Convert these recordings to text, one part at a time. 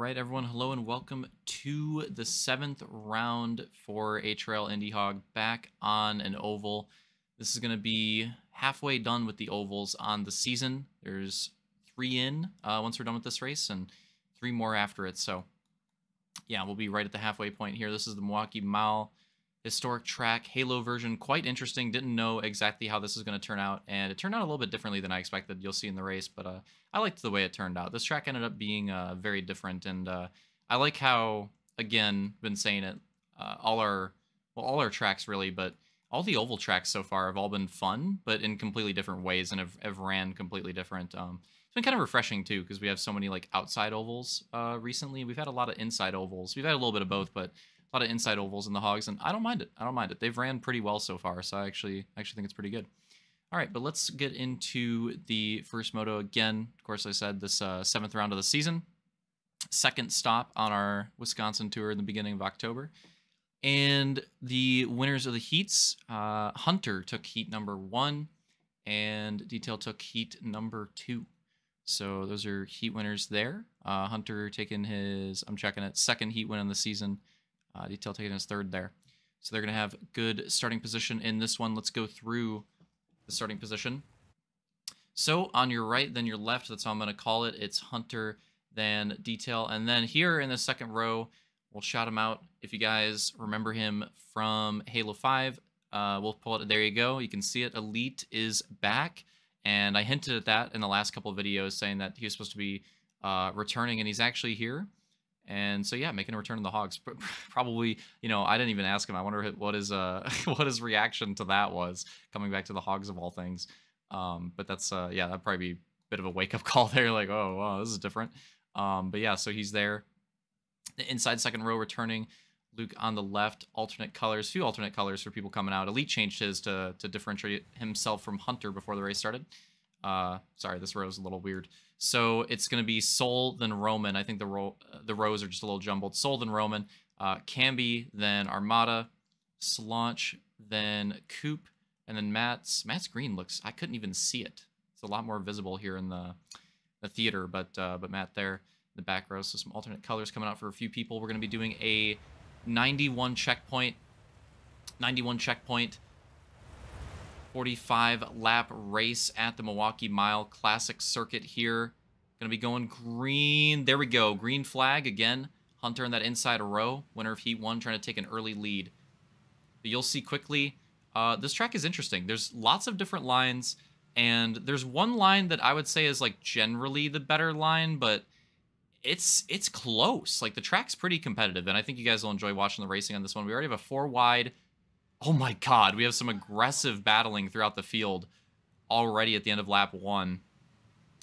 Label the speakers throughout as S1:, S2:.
S1: right, everyone. Hello and welcome to the seventh round for HRL Indy Hog back on an oval. This is going to be halfway done with the ovals on the season. There's three in uh, once we're done with this race and three more after it. So, yeah, we'll be right at the halfway point here. This is the Milwaukee Mile historic track halo version quite interesting. Didn't know exactly how this is going to turn out and it turned out a little bit differently than i expected. You'll see in the race but uh, i liked the way it turned out. This track ended up being uh, very different and uh, i like how again been saying it uh, all our well all our tracks really but all the oval tracks so far have all been fun but in completely different ways and have, have ran completely different. Um, it's been kind of refreshing too because we have so many like outside ovals uh, recently. We've had a lot of inside ovals. We've had a little bit of both but a lot of inside ovals in the hogs, and I don't mind it. I don't mind it. They've ran pretty well so far, so I actually actually think it's pretty good. All right, but let's get into the first moto again. Of course, I said this uh, seventh round of the season, second stop on our Wisconsin tour in the beginning of October. And the winners of the heats, uh, Hunter took heat number one, and Detail took heat number two. So those are heat winners there. Uh, Hunter taking his, I'm checking it, second heat win in the season. Uh, Detail taking his third there. So they're going to have good starting position in this one. Let's go through the starting position. So on your right, then your left, that's how I'm going to call it. It's Hunter, then Detail. And then here in the second row, we'll shout him out. If you guys remember him from Halo 5, uh, we'll pull it. There you go. You can see it. Elite is back. And I hinted at that in the last couple videos, saying that he was supposed to be uh, returning, and he's actually here. And so yeah, making a return to the Hogs. Probably, you know, I didn't even ask him. I wonder what his uh what his reaction to that was coming back to the Hogs of all things. Um, but that's uh yeah, that'd probably be a bit of a wake up call there. Like, oh wow, this is different. Um, but yeah, so he's there. The inside second row returning. Luke on the left, alternate colors, few alternate colors for people coming out. Elite changed his to to differentiate himself from Hunter before the race started. Uh, sorry, this row is a little weird. So it's going to be Soul, then Roman. I think the ro the rows are just a little jumbled. Soul, then Roman. Uh, Camby, then Armada. Slaunch, then Coop, and then Matt's. Matt's green looks. I couldn't even see it. It's a lot more visible here in the the theater, but uh, but Matt there in the back row. So some alternate colors coming out for a few people. We're going to be doing a 91 checkpoint. 91 checkpoint 45 lap race at the Milwaukee Mile Classic Circuit here. Going to be going green. There we go. Green flag again. Hunter in that inside row. Winner of Heat 1 trying to take an early lead. But you'll see quickly, uh, this track is interesting. There's lots of different lines, and there's one line that I would say is like generally the better line, but it's it's close. Like the track's pretty competitive, and I think you guys will enjoy watching the racing on this one. We already have a four wide Oh my god, we have some aggressive battling throughout the field already at the end of lap one.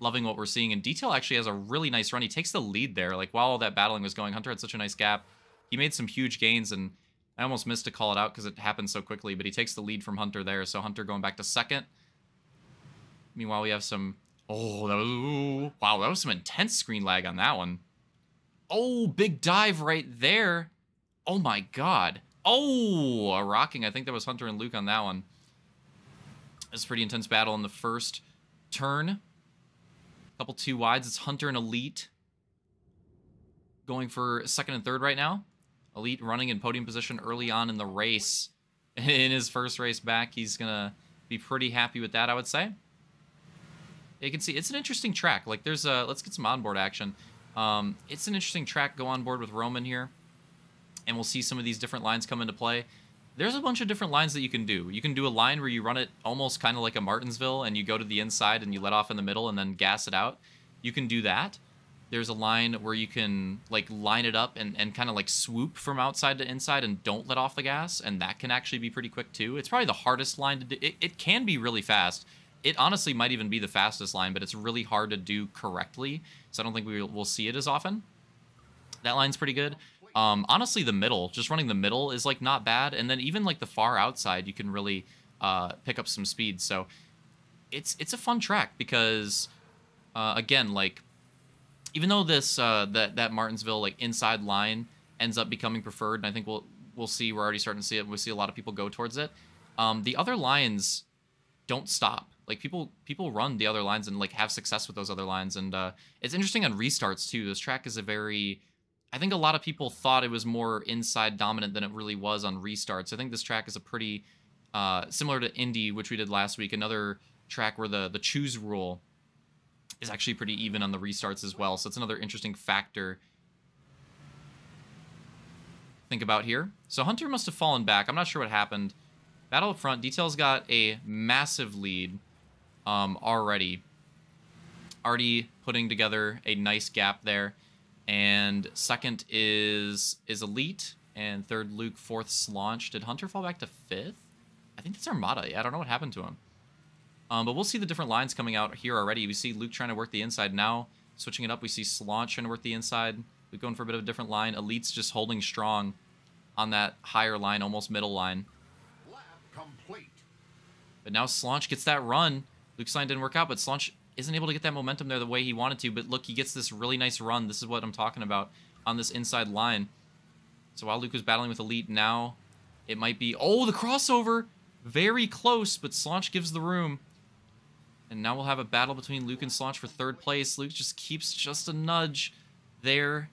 S1: Loving what we're seeing. And Detail actually has a really nice run. He takes the lead there. Like, while all that battling was going, Hunter had such a nice gap. He made some huge gains, and I almost missed to call it out because it happened so quickly, but he takes the lead from Hunter there. So Hunter going back to second. Meanwhile, we have some... Oh, that was... Ooh, wow, that was some intense screen lag on that one. Oh, big dive right there. Oh my god. Oh, a rocking. I think that was Hunter and Luke on that one. It's a pretty intense battle in the first turn. Couple two wides. It's Hunter and Elite going for second and third right now. Elite running in podium position early on in the race. In his first race back, he's going to be pretty happy with that, I would say. You can see it's an interesting track. Like there's a, let's get some onboard action. Um, it's an interesting track. Go on board with Roman here and we'll see some of these different lines come into play. There's a bunch of different lines that you can do. You can do a line where you run it almost kind of like a Martinsville and you go to the inside and you let off in the middle and then gas it out. You can do that. There's a line where you can like line it up and, and kind of like swoop from outside to inside and don't let off the gas. And that can actually be pretty quick too. It's probably the hardest line to do. It, it can be really fast. It honestly might even be the fastest line, but it's really hard to do correctly. So I don't think we will, see it as often. That line's pretty good. Um, honestly, the middle, just running the middle is like not bad, and then even like the far outside, you can really uh, pick up some speed. So it's it's a fun track because uh, again, like even though this uh, that that Martinsville like inside line ends up becoming preferred, and I think we'll we'll see we're already starting to see it. We see a lot of people go towards it. Um, the other lines don't stop. Like people people run the other lines and like have success with those other lines, and uh, it's interesting on restarts too. This track is a very I think a lot of people thought it was more inside dominant than it really was on restarts. I think this track is a pretty uh, similar to Indy, which we did last week. Another track where the the choose rule is actually pretty even on the restarts as well. So it's another interesting factor. Think about here. So Hunter must have fallen back. I'm not sure what happened. Battle up front. Details got a massive lead um, already. Already putting together a nice gap there. And second is is Elite. And third, Luke. Fourth, Slaunch. Did Hunter fall back to fifth? I think that's Armada. Yeah, I don't know what happened to him. Um, but we'll see the different lines coming out here already. We see Luke trying to work the inside now. Switching it up, we see Slaunch trying to work the inside. Luke going for a bit of a different line. Elite's just holding strong on that higher line, almost middle line. But now Slaunch gets that run. Luke's line didn't work out, but Slaunch isn't able to get that momentum there the way he wanted to. But look, he gets this really nice run. This is what I'm talking about on this inside line. So while Luke was battling with Elite, now it might be... Oh, the crossover! Very close, but Slaunch gives the room. And now we'll have a battle between Luke and Slaunch for third place. Luke just keeps just a nudge there.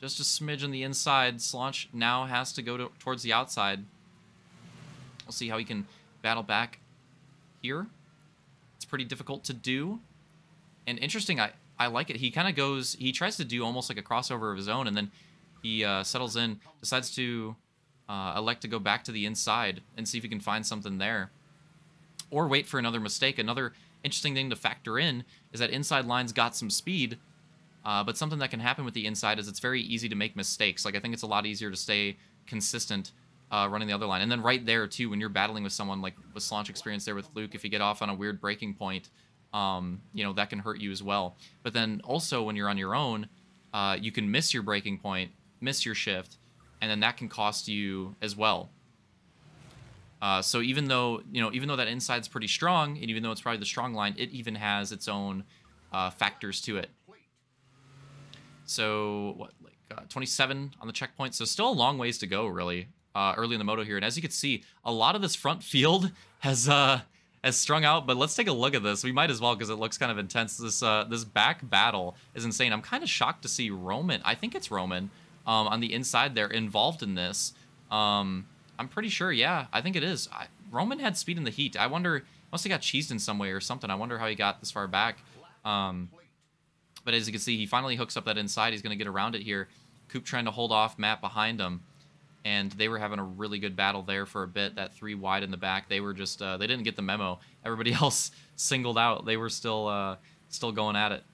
S1: Just a smidge on the inside. Slaunch now has to go to, towards the outside. We'll see how he can battle back here. It's pretty difficult to do. And interesting, I, I like it. He kind of goes, he tries to do almost like a crossover of his own, and then he uh, settles in, decides to uh, elect to go back to the inside and see if he can find something there. Or wait for another mistake. Another interesting thing to factor in is that inside lines got some speed, uh, but something that can happen with the inside is it's very easy to make mistakes. Like, I think it's a lot easier to stay consistent uh, running the other line. And then right there, too, when you're battling with someone like with Slaunch experience there with Luke, if you get off on a weird braking point, um, you know, that can hurt you as well. But then also when you're on your own, uh, you can miss your braking point, miss your shift, and then that can cost you as well. Uh, so even though you know, even though that inside's pretty strong, and even though it's probably the strong line, it even has its own uh, factors to it. So what, like uh, 27 on the checkpoint. So still a long ways to go, really, uh, early in the moto here. And as you can see, a lot of this front field has uh, has strung out. But let's take a look at this. We might as well because it looks kind of intense. This uh, this back battle is insane. I'm kind of shocked to see Roman. I think it's Roman um, on the inside there involved in this. Um, I'm pretty sure, yeah. I think it is. I, Roman had speed in the heat. I wonder, must have got cheesed in some way or something. I wonder how he got this far back. Um, but as you can see, he finally hooks up that inside. He's going to get around it here. Coop trying to hold off Matt behind him. And they were having a really good battle there for a bit. That three wide in the back, they were just, uh, they didn't get the memo. Everybody else singled out. They were still, uh, still going at it.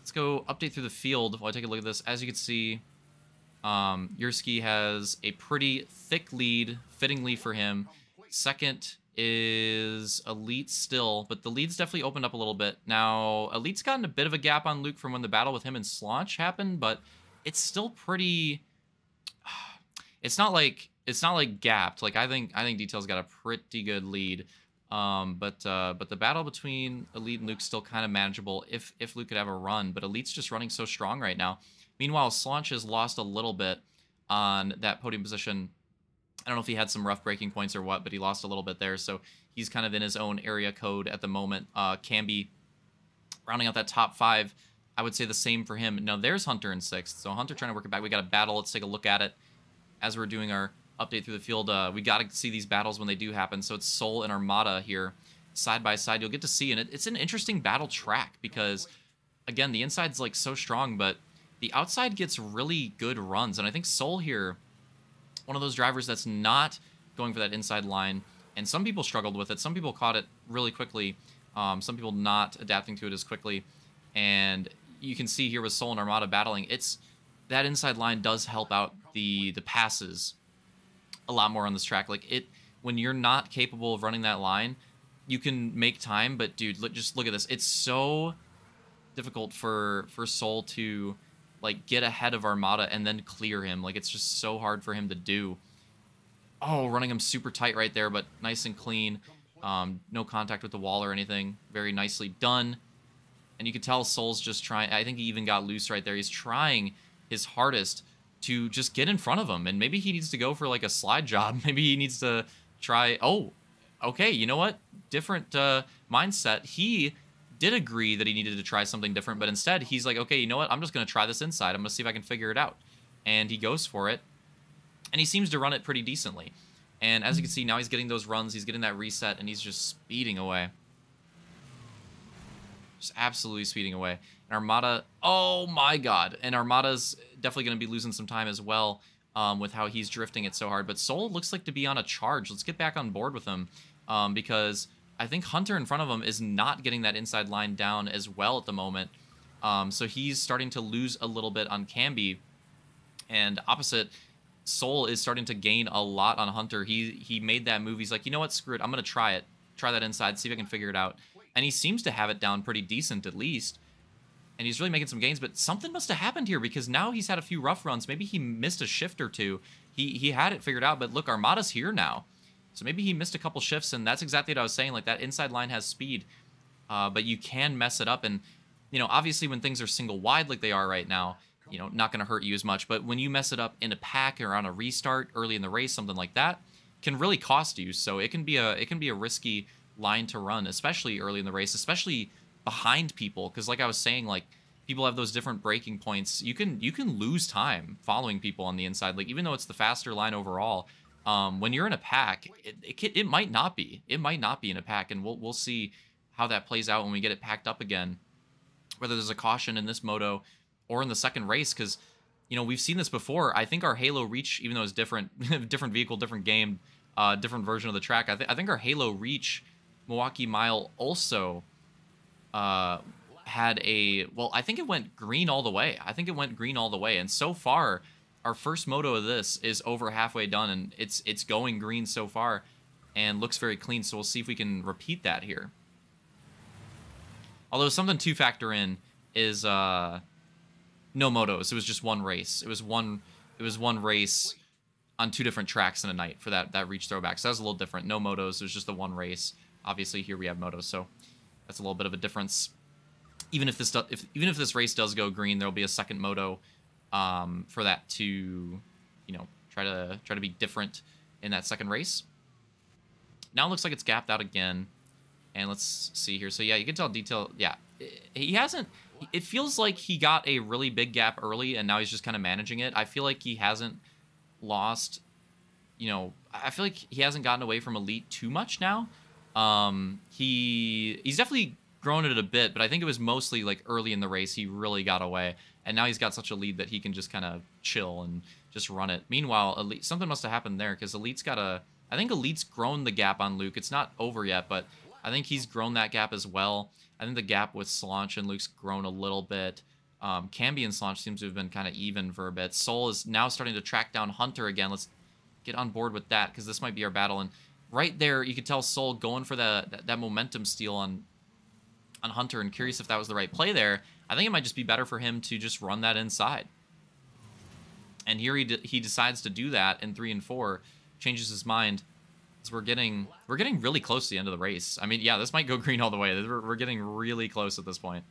S1: Let's go update through the field while I take a look at this. As you can see, um, Yursky has a pretty thick lead, fittingly for him. Second is Elite still, but the lead's definitely opened up a little bit. Now, Elite's gotten a bit of a gap on Luke from when the battle with him and Slaunch happened, but it's still pretty... It's not like it's not like gapped. Like I think I think Detail's got a pretty good lead. Um, but uh, but the battle between Elite and Luke's still kind of manageable if if Luke could have a run. But Elite's just running so strong right now. Meanwhile, Slaunch has lost a little bit on that podium position. I don't know if he had some rough braking points or what, but he lost a little bit there. So he's kind of in his own area code at the moment. Uh, Camby rounding out that top five. I would say the same for him. Now there's Hunter in sixth. So Hunter trying to work it back. We got a battle. Let's take a look at it as we're doing our update through the field. Uh, we got to see these battles when they do happen. So it's Soul and Armada here side by side. You'll get to see, and it, it's an interesting battle track because, again, the inside's like so strong, but the outside gets really good runs. And I think Soul here, one of those drivers that's not going for that inside line. And some people struggled with it. Some people caught it really quickly. Um, some people not adapting to it as quickly. And you can see here with Soul and Armada battling, it's that inside line does help out the the passes a lot more on this track. Like it, when you're not capable of running that line, you can make time. But dude, look, just look at this. It's so difficult for for Soul to like get ahead of Armada and then clear him. Like it's just so hard for him to do. Oh, running him super tight right there, but nice and clean. Um, no contact with the wall or anything. Very nicely done. And you can tell Soul's just trying. I think he even got loose right there. He's trying his hardest to just get in front of him. And maybe he needs to go for like a slide job. Maybe he needs to try. Oh, okay. You know what? Different uh, mindset. He did agree that he needed to try something different, but instead he's like, okay, you know what? I'm just going to try this inside. I'm going to see if I can figure it out. And he goes for it. And he seems to run it pretty decently. And as you can see, now he's getting those runs. He's getting that reset, and he's just speeding away. Just absolutely speeding away. And Armada, oh my god. And Armada's definitely going to be losing some time as well um, with how he's drifting it so hard. But Soul looks like to be on a charge. Let's get back on board with him um, because I think Hunter in front of him is not getting that inside line down as well at the moment. Um, so he's starting to lose a little bit on Camby. And opposite, Soul is starting to gain a lot on Hunter. He he made that move. He's like, you know what, screw it. I'm going to try it. Try that inside, see if I can figure it out. And he seems to have it down pretty decent at least. And he's really making some gains, but something must have happened here because now he's had a few rough runs. Maybe he missed a shift or two. He he had it figured out, but look, Armada's here now. So maybe he missed a couple shifts, and that's exactly what I was saying. Like that inside line has speed, uh, but you can mess it up. And you know, obviously, when things are single wide like they are right now, you know, not going to hurt you as much. But when you mess it up in a pack or on a restart early in the race, something like that can really cost you. So it can be a it can be a risky line to run, especially early in the race, especially behind people. Because like I was saying, like people have those different braking points. You can you can lose time following people on the inside. Like even though it's the faster line overall, um, when you're in a pack, it, it, it might not be. It might not be in a pack, and we'll we'll see how that plays out when we get it packed up again. Whether there's a caution in this moto or in the second race, because you know we've seen this before. I think our Halo Reach, even though it's different, different vehicle, different game, uh, different version of the track. I, th- I think our Halo Reach Milwaukee Mile also uh, had a well. I think it went green all the way. I think it went green all the way, and so far our first moto of this is over halfway done, and it's it's going green so far, and looks very clean. So we'll see if we can repeat that here. Although something to factor in is uh, no motos. It was just one race. It was one. It was one race on two different tracks in a night for that that reach throwback. So that was a little different. No motos. It was just the one race. Obviously here we have motos, so that's a little bit of a difference. Even if this if even if this race does go green, there will be a second moto um, for that to, you know, try to try to be different in that second race. Now it looks like it's gapped out again. And let's see here. So yeah, you can tell detail. Yeah, he hasn't. It feels like he got a really big gap early, and now he's just kind of managing it. I feel like he hasn't lost. You know, I feel like he hasn't gotten away from elite too much now. Um, he he's definitely grown it a bit, but I think it was mostly like early in the race he really got away and now he's got such a lead that he can just kind of chill and just run it. Meanwhile, Elite something must have happened there because Elite's got a. I think Elite's grown the gap on Luke. It's not over yet, but I think he's grown that gap as well. I think the gap with Slaunch and Luke's grown a little bit. Um, and Slaunch seems to have been kind of even for a bit. Soul is now starting to track down Hunter again. Let's get on board with that because this might be our battle. And right there, you could tell Soul going for the, that, that momentum steal on on Hunter and curious if that was the right play there. I think it might just be better for him to just run that inside. And here he, he decides to do that in 3 and 4, changes his mind. So we're getting we're getting really close to the end of the race. I mean, yeah, this might go green all the way. We're, we're getting really close at this point.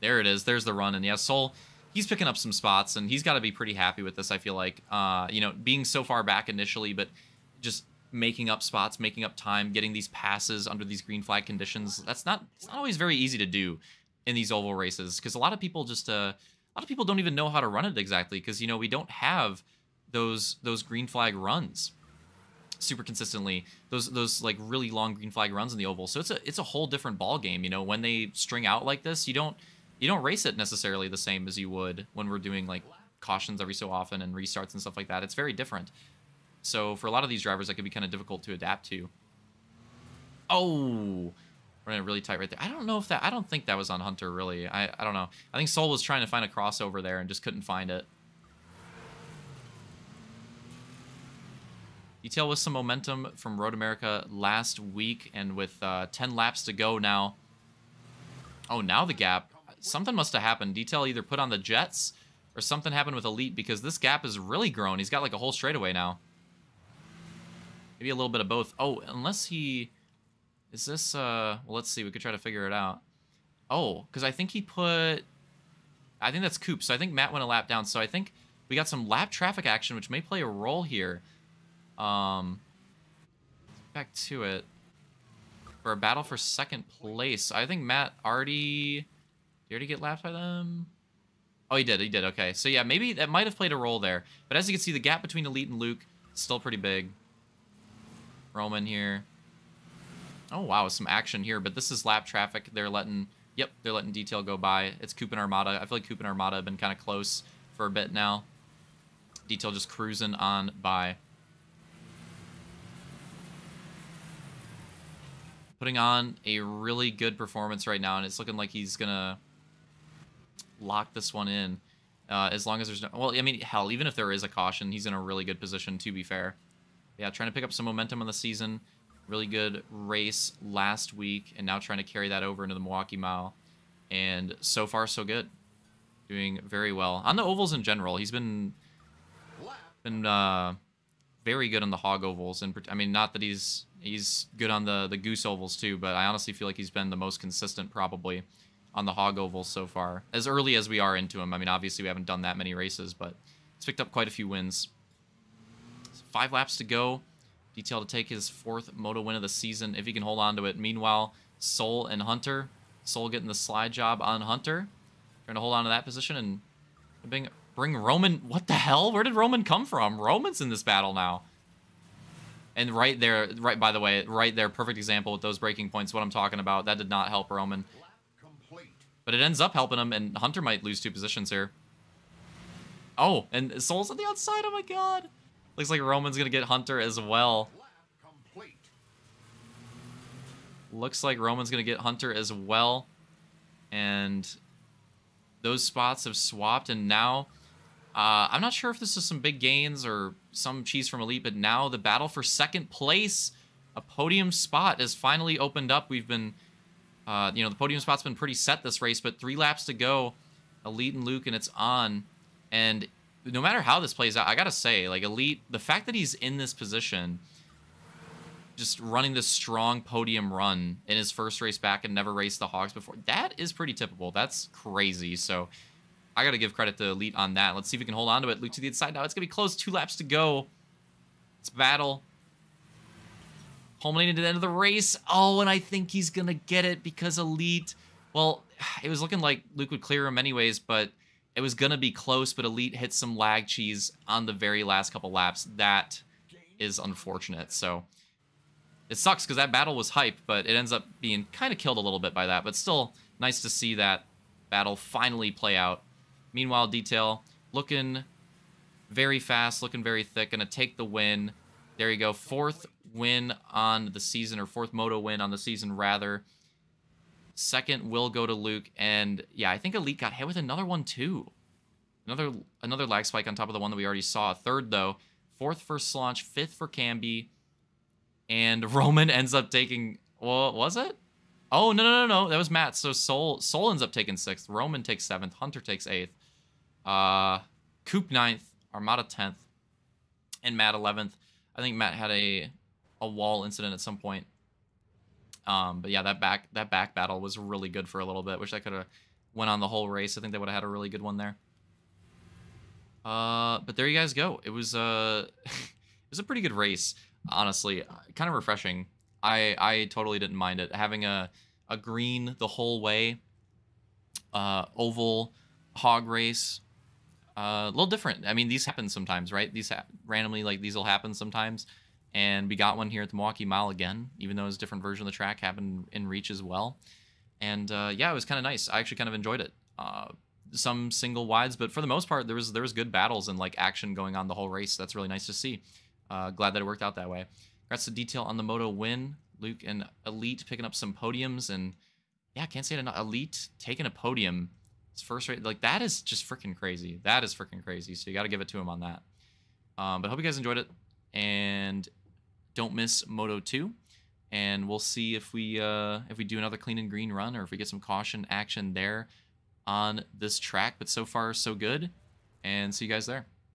S1: There it is. There's the run. And yeah, Soul, he's picking up some spots, and he's got to be pretty happy with this, I feel like. Uh, you know, being so far back initially, but just making up spots, making up time, getting these passes under these green flag conditions. That's not it's not always very easy to do in these oval races because a lot of people just uh, a lot of people don't even know how to run it exactly because you know we don't have those those green flag runs super consistently those those like really long green flag runs in the oval so it's a it's a whole different ball game you know when they string out like this you don't you don't race it necessarily the same as you would when we're doing like cautions every so often and restarts and stuff like that it's very different so for a lot of these drivers, that could be kind of difficult to adapt to. Oh, running really tight right there. I don't know if that, I don't think that was on Hunter really. I, I don't know. I think Soul was trying to find a crossover there and just couldn't find it. Detail with some momentum from Road America last week and with uh, 10 laps to go now. Oh, now the gap. Something must have happened. Detail either put on the Jets or something happened with Elite because this gap has really grown. He's got like a whole straightaway now. Maybe a little bit of both. Oh, unless he... Is this, uh... Well, let's see. We could try to figure it out. Oh, because I think he put... I think that's Coop. So I think Matt went a lap down. So I think we got some lap traffic action, which may play a role here. Um, back to it. For a battle for second place. I think Matt already... Did he already get lapped by them? Oh, he did. He did. Okay. So, yeah, maybe that might have played a role there. But as you can see, the gap between Elite and Luke is still pretty big. Roman here. Oh, wow. Some action here. But this is lap traffic. They're letting... Yep, they're letting detail go by. It's Coop and Armada. I feel like Coop and Armada have been kind of close for a bit now. Detail just cruising on by. Putting on a really good performance right now, and it's looking like he's going to lock this one in. Uh, as long as there's no... Well, I mean, hell, even if there is a caution, he's in a really good position, to be fair. Yeah, trying to pick up some momentum on the season. Really good race last week, and now trying to carry that over into the Milwaukee Mile. And so far, so good. Doing very well. On the ovals in general, he's been been uh, very good on the hog ovals. And I mean, not that he's he's good on the the goose ovals too, but I honestly feel like he's been the most consistent probably on the hog ovals so far. As early as we are into him. I mean, obviously we haven't done that many races, but he's picked up quite a few wins. Five laps to go. Detail to take his fourth moto win of the season if he can hold on to it. Meanwhile, Soul and Hunter. Soul getting the slide job on Hunter. Trying to hold on to that position and bring, bring Roman. What the hell? Where did Roman come from? Roman's in this battle now. And right there, right by the way, right there, perfect example with those braking points, what I'm talking about. That did not help Roman. But it ends up helping him, and Hunter might lose two positions here. Oh, and Soul's on the outside. Oh my god. Looks like Roman's to get Hunter as well. Looks like Roman's to get Hunter as well. And those spots have swapped, and now... Uh, I'm not sure if this is some big gains or some cheese from Elite, but now the battle for second place, a podium spot, has finally opened up. We've been, uh, you know, the podium spot's been pretty set this race, but three laps to go. Elite and Luke, and it's on. And no matter how this plays out, I gotta say, like Elite, the fact that he's in this position, just running this strong podium run in his first race back and never raced the Hogs before, that is pretty typical. That's crazy. So I gotta give credit to Elite on that. Let's see if we can hold on to it. Luke to the inside now. It's gonna be close. Two laps to go. It's battle. Culminating to the end of the race. Oh, and I think he's gonna get it because Elite. Well, it was looking like Luke would clear him anyways, but it was going to be close, but Elite hit some lag cheese on the very last couple laps. That is unfortunate. So it sucks because that battle was hype, but it ends up being kind of killed a little bit by that. But still, nice to see that battle finally play out. Meanwhile, Detail looking very fast, looking very thick, going to take the win. There you go. Fourth win on the season, or fourth moto win on the season, rather. Second will go to Luke, and yeah, I think Elite got hit with another one too. Another another lag spike on top of the one that we already saw. Third though, fourth for Slaunch, fifth for Camby, and Roman ends up taking. Well, was it? Oh no no no no, that was Matt. So Soul Soul ends up taking sixth. Roman takes seventh. Hunter takes eighth. Uh, Coop ninth. Armada tenth, and Matt eleventh. I think Matt had a a wall incident at some point um, but yeah, that back that back battle was really good for a little bit. Wish I could have went on the whole race. I think they would have had a really good one there. Uh, but there you guys go. It was uh, it was a pretty good race, honestly. Kind of refreshing. I I totally didn't mind it having a a green the whole way. Uh, oval hog race. Uh, a little different. I mean, these happen sometimes, right? These ha randomly like these will happen sometimes and we got one here at the Milwaukee Mile again, even though it was a different version of the track, happened in Reach as well. And uh, yeah, it was kind of nice. I actually kind of enjoyed it. Uh, some single wides, but for the most part, there was there was good battles and like action going on the whole race. That's really nice to see. Uh, glad that it worked out that way. Congrats to detail on the moto win. Luke and Elite picking up some podiums, and yeah, can't say it enough. Elite taking a podium. His first rate like that is just freaking crazy. That is freaking crazy. So you got to give it to him on that. Um, but hope you guys enjoyed it, and don't miss Moto 2. And we'll see if we uh, if we do another clean and green run or if we get some caution action there on this track. But so far, so good. And see you guys there.